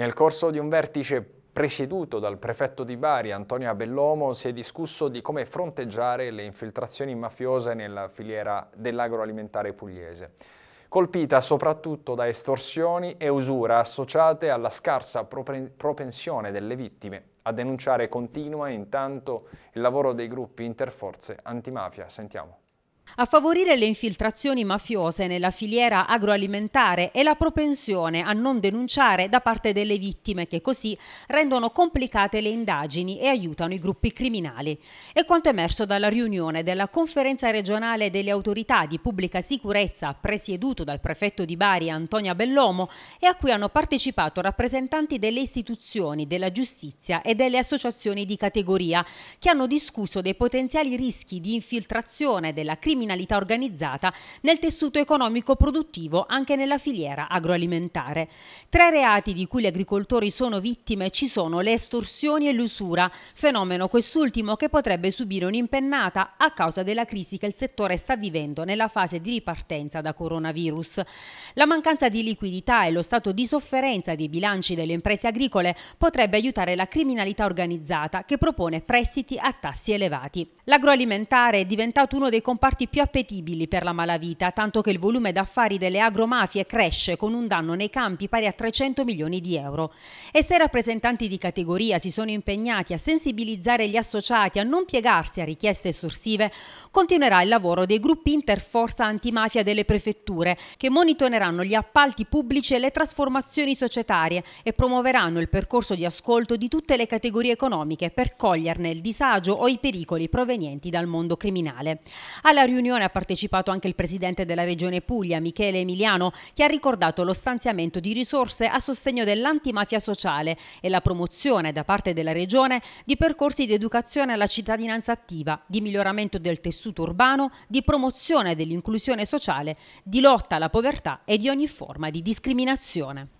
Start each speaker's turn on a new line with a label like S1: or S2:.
S1: Nel corso di un vertice presieduto dal prefetto di Bari, Antonio Bellomo, si è discusso di come fronteggiare le infiltrazioni mafiose nella filiera dell'agroalimentare pugliese, colpita soprattutto da estorsioni e usura associate alla scarsa propensione delle vittime a denunciare continua intanto il lavoro dei gruppi interforze antimafia. Sentiamo.
S2: A favorire le infiltrazioni mafiose nella filiera agroalimentare e la propensione a non denunciare da parte delle vittime che così rendono complicate le indagini e aiutano i gruppi criminali. È quanto emerso dalla riunione della conferenza regionale delle autorità di pubblica sicurezza presieduto dal prefetto di Bari Antonia Bellomo e a cui hanno partecipato rappresentanti delle istituzioni, della giustizia e delle associazioni di categoria che hanno discusso dei potenziali rischi di infiltrazione della criminalità criminalità organizzata nel tessuto economico produttivo anche nella filiera agroalimentare. Tre reati di cui gli agricoltori sono vittime ci sono le estorsioni e l'usura, fenomeno quest'ultimo che potrebbe subire un'impennata a causa della crisi che il settore sta vivendo nella fase di ripartenza da coronavirus. La mancanza di liquidità e lo stato di sofferenza dei bilanci delle imprese agricole potrebbe aiutare la criminalità organizzata che propone prestiti a tassi elevati. L'agroalimentare è diventato uno dei comparti più appetibili per la malavita, tanto che il volume d'affari delle agromafie cresce con un danno nei campi pari a 300 milioni di euro. E se i rappresentanti di categoria si sono impegnati a sensibilizzare gli associati a non piegarsi a richieste estorsive, continuerà il lavoro dei gruppi interforza antimafia delle prefetture, che monitoreranno gli appalti pubblici e le trasformazioni societarie e promuoveranno il percorso di ascolto di tutte le categorie economiche per coglierne il disagio o i pericoli provenienti dal mondo criminale. Alla riunione ha partecipato anche il presidente della regione Puglia, Michele Emiliano, che ha ricordato lo stanziamento di risorse a sostegno dell'antimafia sociale e la promozione da parte della regione di percorsi di educazione alla cittadinanza attiva, di miglioramento del tessuto urbano, di promozione dell'inclusione sociale, di lotta alla povertà e di ogni forma di discriminazione.